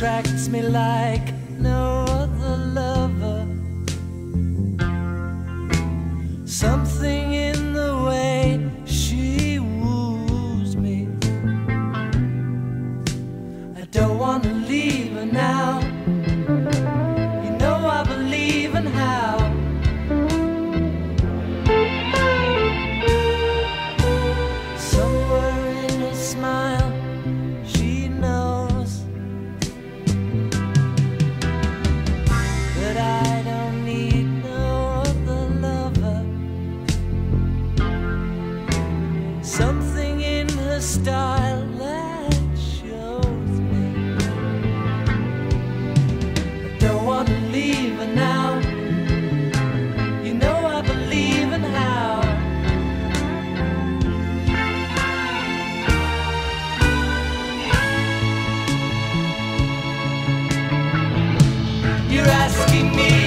attracts me like no something in her style that shows me. I don't want to leave her now. You know I believe in how. You're asking me.